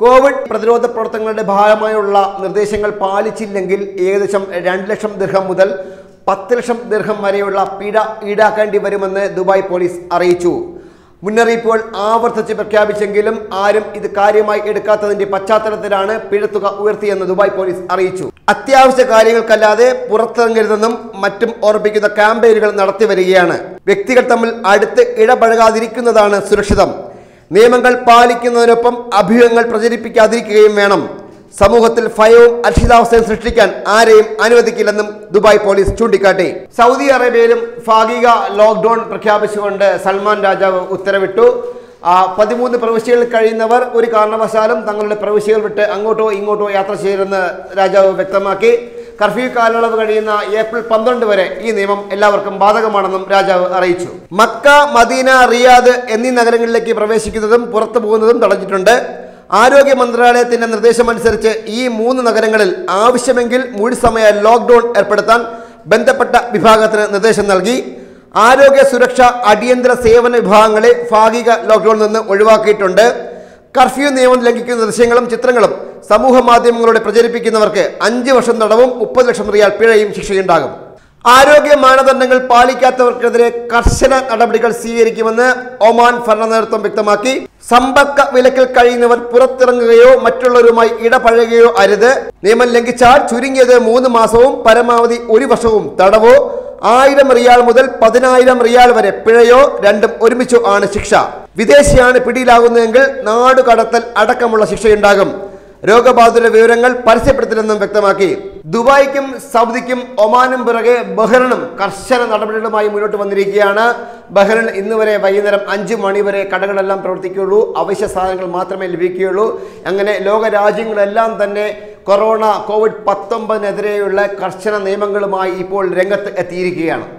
Covid പ്രതിരോധ പ്രവർത്തനങ്ങളുടെ ഭാഗമായുള്ള നിർദ്ദേശങ്ങൾ പാലിച്ചില്ലെങ്കിൽ ഏകദേശം രണ്ട് ലക്ഷം ദീർഘം മുതൽ പത്ത് ലക്ഷം ദീർഘം വരെയുള്ള പിഴ ഈടാക്കേണ്ടി വരുമെന്ന് ദുബായ് പോലീസ് അറിയിച്ചു. മുന്നറിയിപ്പുകൾ ആവർത്തിച്ച് പ്രഖ്യാപിച്ചെങ്കിലും ആരും ഇത് കാര്യമായി എടുക്കാത്തതിന്റെ പശ്ചാത്തലത്തിലാണ് പിഴത്തുക ഉയർത്തിയെന്ന് ദുബായ് പോലീസ് അറിയിച്ചു. അത്യാവശ്യ കാര്യങ്ങൾക്കല്ലാതെ പുറത്തിറങ്ങരുതെന്നും മറ്റും ഓർപ്പിക്കുന്ന ക്യാമ്പയിനുകൾ നടത്തി വരികയാണ്. വ്യക്തികൾ തമ്മിൽ അടുത്ത് ഇടപഴകാതിരിക്കുന്നതാണ് സുരക്ഷിതം. നിയമങ്ങൾ പാലിക്കുന്നതിനൊപ്പം അഭ്യൂഹങ്ങൾ പ്രചരിപ്പിക്കാതിരിക്കുകയും വേണം. സമൂഹത്തിൽ ഭയവും അരക്ഷിതാവസ്ഥയും സൃഷ്ടിക്കാൻ ആരെയും അനുവദിക്കില്ലെന്നും ദുബായ് പോലീസ് ചൂണ്ടിക്കാട്ടി. സൗദി അറേബ്യയിലും ഭാഗിക ലോക്ക്ഡൌൺ പ്രഖ്യാപിച്ചുകൊണ്ട് സൽമാൻ രാജാവ് ഉത്തരവിട്ടു. പതിമൂന്ന് പ്രവിശ്യകളിൽ കഴിയുന്നവർ ഒരു കാരണവശാലും തങ്ങളുടെ പ്രവിശ്യകൾ വിട്ട് അങ്ങോട്ടോ ഇങ്ങോട്ടോ യാത്ര ചെയ്യരുതെന്ന് രാജാവ് വ്യക്തമാക്കി. കർഫ്യൂ കാലയളവ് കഴിയുന്ന ഏപ്രിൽ പന്ത്രണ്ട് വരെ ഈ നിയമം എല്ലാവർക്കും ബാധകമാണെന്നും രാജാവ് അറിയിച്ചു. മക്ക മദീന റിയാദ് എന്നീ നഗരങ്ങളിലേക്ക് പ്രവേശിക്കുന്നതും പുറത്തു പോകുന്നതും തടഞ്ഞിട്ടുണ്ട്. ആരോഗ്യ മന്ത്രാലയത്തിന്റെ നിർദ്ദേശമനുസരിച്ച് ഈ മൂന്ന് നഗരങ്ങളിൽ ആവശ്യമെങ്കിൽ മുഴുസമയ ലോക്ക്ഡൌൺ ഏർപ്പെടുത്താൻ ബന്ധപ്പെട്ട വിഭാഗത്തിന് നിർദ്ദേശം നൽകി. ആരോഗ്യ സുരക്ഷ അടിയന്തര സേവന വിഭാഗങ്ങളെ ഭാഗിക ലോക്ക്ഡൌണിൽ നിന്ന് ഒഴിവാക്കിയിട്ടുണ്ട്. കർഫ്യൂ നിയമം ലംഘിക്കുന്ന ദൃശ്യങ്ങളും ചിത്രങ്ങളും സമൂഹ മാധ്യമങ്ങളിലൂടെ പ്രചരിപ്പിക്കുന്നവർക്ക് അഞ്ച് വർഷം തടവും മുപ്പത് ലക്ഷം റിയാൽ പിഴയും ശിക്ഷയുണ്ടാകും. ആരോഗ്യ മാനദണ്ഡങ്ങൾ പാലിക്കാത്തവർക്കെതിരെ കർശന നടപടികൾ സ്വീകരിക്കുമെന്ന് ഒമാൻ ഭരണ നേതൃത്വം വ്യക്തമാക്കി. സമ്പർക്ക വിലക്കിൽ കഴിയുന്നവർ പുറത്തിറങ്ങുകയോ മറ്റുള്ളവരുമായി ഇടപഴകുകയോ അരുത്. നിയമം ലംഘിച്ചാൽ ചുരുങ്ങിയത് മൂന്ന് മാസവും പരമാവധി ഒരു വർഷവും തടവോ ആയിരം റിയാൽ മുതൽ പതിനായിരം റിയാൽ വരെ പിഴയോ രണ്ടും ഒരുമിച്ചോ ആണ് ശിക്ഷ. വിദേശിയാണ് പിടിയിലാകുന്നതെങ്കിൽ നാടുകടത്തൽ അടക്കമുള്ള ശിക്ഷയുണ്ടാകും. രോഗബാധിതരുടെ വിവരങ്ങൾ പരസ്യപ്പെടുത്തില്ലെന്നും വ്യക്തമാക്കി. ദുബായ്ക്കും സൗദിക്കും ഒമാനും പിറകെ ബഹ്റിനും കർശന നടപടികളുമായി മുന്നോട്ട് വന്നിരിക്കുകയാണ്. ബഹ്റിൻ ഇന്ന് വരെ വൈകുന്നേരം അഞ്ച് മണി വരെ കടകളെല്ലാം പ്രവർത്തിക്കുകയുള്ളൂ. അവശ്യ സാധനങ്ങൾ മാത്രമേ ലഭിക്കുകയുള്ളൂ. അങ്ങനെ ലോക രാജ്യങ്ങളെല്ലാം തന്നെ കൊറോണ കോവിഡ് പത്തൊമ്പതിനെതിരെയുള്ള കർശന നിയമങ്ങളുമായി ഇപ്പോൾ രംഗത്ത് എത്തിയിരിക്കുകയാണ്.